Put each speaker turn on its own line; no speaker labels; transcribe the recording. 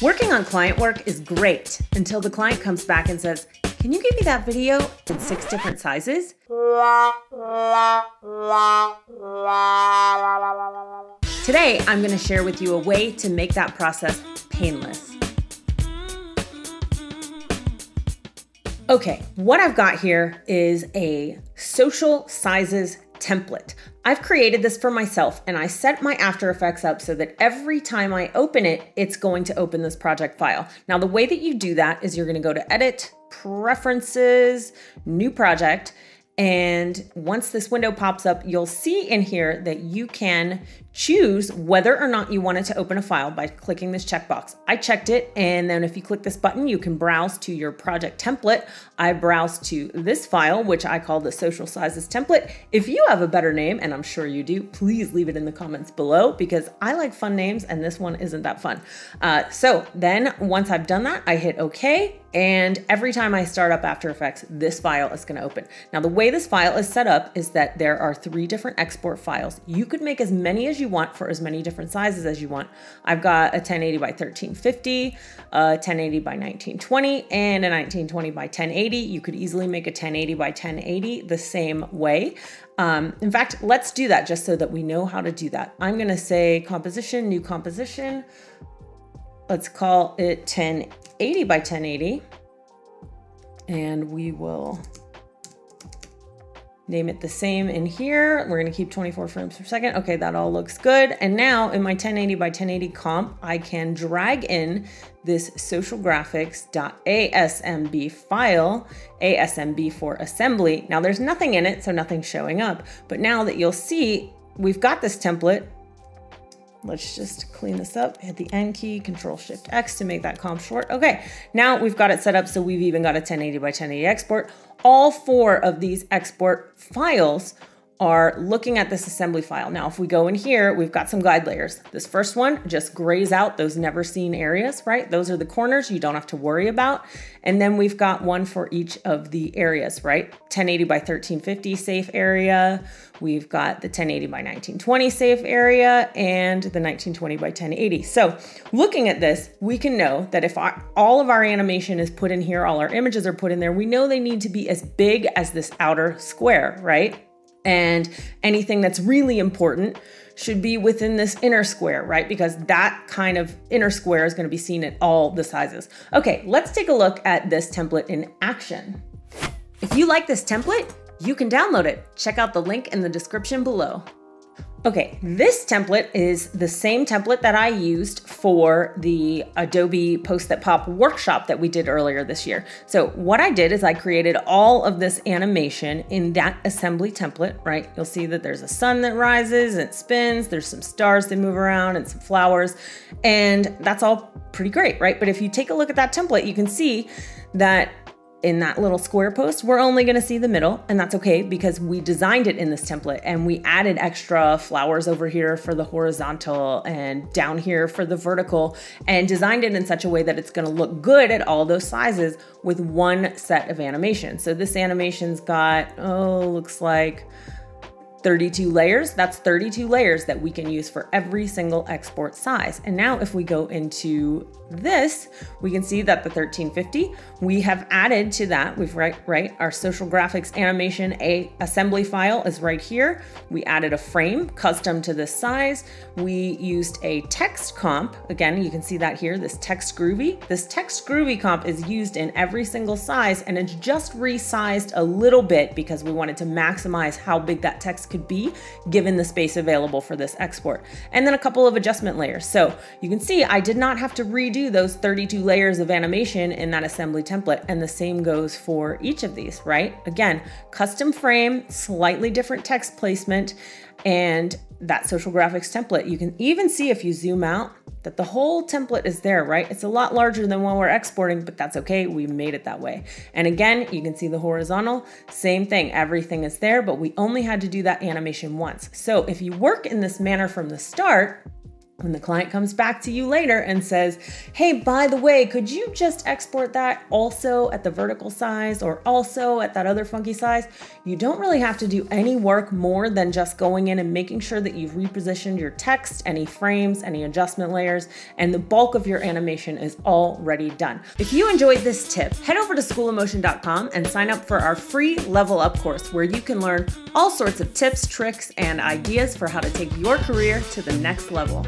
Working on client work is great until the client comes back and says, Can you give me that video in six different sizes? Today, I'm going to share with you a way to make that process painless. Okay, what I've got here is a social sizes template. I've created this for myself and I set my After Effects up so that every time I open it, it's going to open this project file. Now, the way that you do that is you're gonna go to Edit, Preferences, New Project, and once this window pops up, you'll see in here that you can choose whether or not you wanted to open a file by clicking this checkbox. I checked it, and then if you click this button, you can browse to your project template. I browsed to this file, which I call the social sizes template. If you have a better name, and I'm sure you do, please leave it in the comments below because I like fun names and this one isn't that fun. Uh, so then once I've done that, I hit okay. And every time I start up After Effects, this file is gonna open. Now the way this file is set up is that there are three different export files. You could make as many as you want for as many different sizes as you want. I've got a 1080 by 1350, a 1080 by 1920, and a 1920 by 1080. You could easily make a 1080 by 1080 the same way. Um, in fact, let's do that just so that we know how to do that. I'm gonna say composition, new composition. Let's call it 1080 by 1080. And we will Name it the same in here. We're gonna keep 24 frames per second. Okay, that all looks good. And now in my 1080 by 1080 comp, I can drag in this socialgraphics.asmb file, ASMB for assembly. Now there's nothing in it, so nothing's showing up. But now that you'll see, we've got this template Let's just clean this up, hit the N key, Control Shift X to make that comp short. Okay, now we've got it set up so we've even got a 1080 by 1080 export. All four of these export files are looking at this assembly file. Now, if we go in here, we've got some guide layers. This first one just grays out those never seen areas, right? Those are the corners you don't have to worry about. And then we've got one for each of the areas, right? 1080 by 1350 safe area. We've got the 1080 by 1920 safe area and the 1920 by 1080. So looking at this, we can know that if our, all of our animation is put in here, all our images are put in there, we know they need to be as big as this outer square, right? And anything that's really important should be within this inner square, right? Because that kind of inner square is gonna be seen at all the sizes. Okay, let's take a look at this template in action. If you like this template, you can download it. Check out the link in the description below. Okay, this template is the same template that I used for the Adobe Post That Pop workshop that we did earlier this year. So what I did is I created all of this animation in that assembly template, right? You'll see that there's a sun that rises and it spins, there's some stars that move around and some flowers, and that's all pretty great, right? But if you take a look at that template, you can see that in that little square post, we're only gonna see the middle, and that's okay because we designed it in this template and we added extra flowers over here for the horizontal and down here for the vertical and designed it in such a way that it's gonna look good at all those sizes with one set of animation. So this animation's got, oh, looks like 32 layers, that's 32 layers that we can use for every single export size. And now if we go into this, we can see that the 1350, we have added to that, we've right, right, our social graphics animation a assembly file is right here. We added a frame custom to this size. We used a text comp. Again, you can see that here, this text groovy. This text groovy comp is used in every single size and it's just resized a little bit because we wanted to maximize how big that text could be given the space available for this export. And then a couple of adjustment layers. So you can see I did not have to redo those 32 layers of animation in that assembly template. And the same goes for each of these, right? Again, custom frame, slightly different text placement, and that social graphics template. You can even see if you zoom out that the whole template is there, right? It's a lot larger than when we're exporting, but that's okay. We made it that way. And again, you can see the horizontal, same thing. Everything is there, but we only had to do that animation once. So if you work in this manner from the start, when the client comes back to you later and says, hey, by the way, could you just export that also at the vertical size or also at that other funky size? You don't really have to do any work more than just going in and making sure that you've repositioned your text, any frames, any adjustment layers, and the bulk of your animation is already done. If you enjoyed this tip, head over to schoolofmotion.com and sign up for our free level up course where you can learn all sorts of tips, tricks, and ideas for how to take your career to the next level.